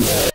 Yeah.